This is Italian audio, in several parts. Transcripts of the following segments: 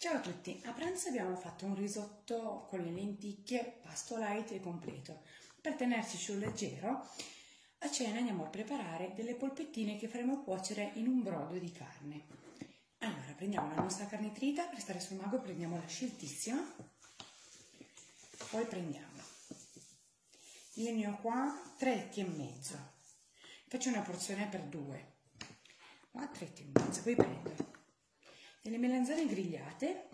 Ciao a tutti, a pranzo abbiamo fatto un risotto con le lenticchie, pasto light e completo. Per tenerci sul leggero, a cena andiamo a preparare delle polpettine che faremo cuocere in un brodo di carne. Allora, prendiamo la nostra carne trita, per stare sul mago prendiamo la sceltissima, poi prendiamo, io ne ho qua tre etti e mezzo, faccio una porzione per due, qua tre etti e mezzo, poi prendo delle melanzane grigliate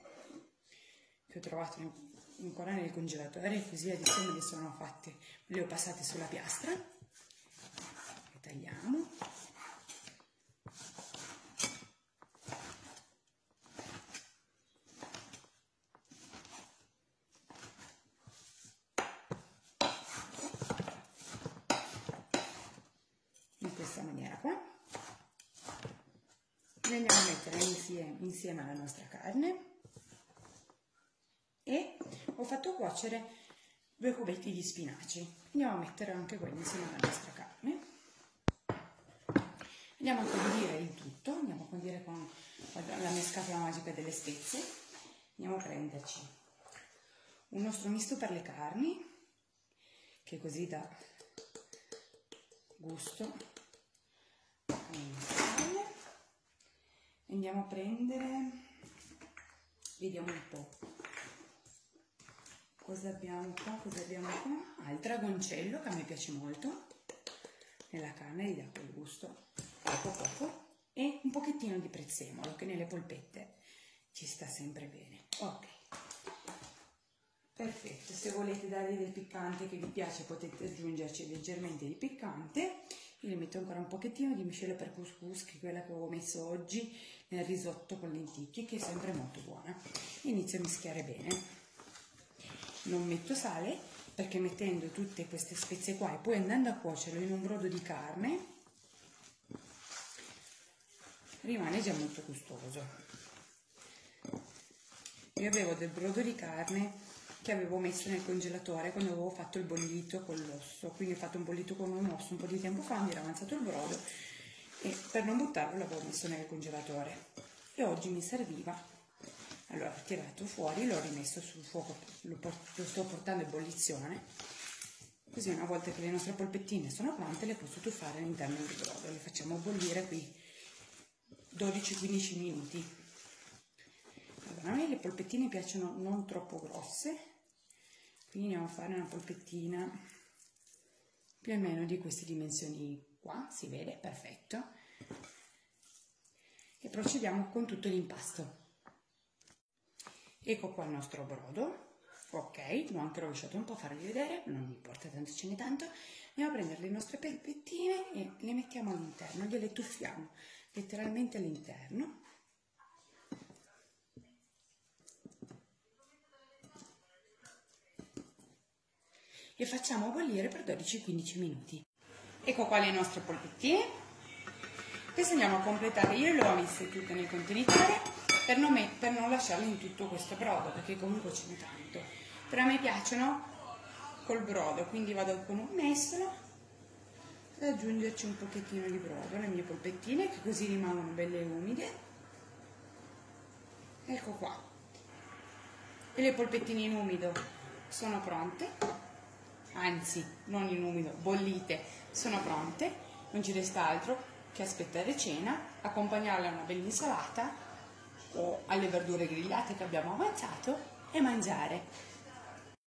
che ho trovato ancora nel congelatore così ad insieme le sono fatte le ho passate sulla piastra. Le tagliamo. In questa maniera qua le andiamo a mettere insieme, insieme alla nostra carne. E ho fatto cuocere due cubetti di spinaci. Andiamo a mettere anche quelli insieme alla nostra carne. Andiamo a condire il tutto. Andiamo a condire con la mia scatola magica delle spezie. Andiamo a prenderci un nostro misto per le carni che così dà gusto andiamo a prendere. Vediamo un po' cosa abbiamo qua? Cosa abbiamo qua? Ah, il dragoncello che a me piace molto. Nella carne gli dà quel gusto. Poco poco. E un pochettino di prezzemolo che nelle polpette ci sta sempre bene. Ok. Perfetto. Se volete dargli del piccante che vi piace potete aggiungerci leggermente di piccante io ne metto ancora un pochettino di miscela per couscous che è quella che avevo messo oggi nel risotto con lenticchie che è sempre molto buona. Inizio a mischiare bene. Non metto sale perché mettendo tutte queste spezie qua e poi andando a cuocerlo in un brodo di carne rimane già molto gustoso. Io avevo del brodo di carne che avevo messo nel congelatore quando avevo fatto il bollito con l'osso. Quindi ho fatto un bollito con un osso un po' di tempo fa mi era avanzato il brodo e per non buttarlo l'avevo messo nel congelatore. E oggi mi serviva. Allora ho tirato fuori l'ho rimesso sul fuoco lo, lo sto portando in ebollizione così una volta che le nostre polpettine sono pronte le posso tuffare all'interno del brodo. Le facciamo bollire qui 12-15 minuti. Allora, a me le polpettine piacciono non troppo grosse quindi andiamo a fare una polpettina più o meno di queste dimensioni qua, si vede, perfetto. E procediamo con tutto l'impasto. Ecco qua il nostro brodo, ok, l'ho anche rovesciato un po' a farvi vedere, non mi importa tanto ce n'è tanto. Andiamo a prendere le nostre pettine e le mettiamo all'interno, gliele tuffiamo letteralmente all'interno. E facciamo bollire per 12-15 minuti. Ecco qua le nostre polpettine. Queste andiamo a completare, io le ho messe tutte nel contenitore per non, per non lasciarle in tutto questo brodo, perché comunque ce n'è tanto. Però a me piacciono col brodo, quindi vado con un mestolo ad aggiungerci un pochettino di brodo, le mie polpettine, che così rimangono belle umide. Ecco qua. E le polpettine in umido sono pronte, anzi non in umido, bollite sono pronte, non ci resta altro che aspettare cena, accompagnarle a una bella insalata o alle verdure grigliate che abbiamo avanzato e mangiare.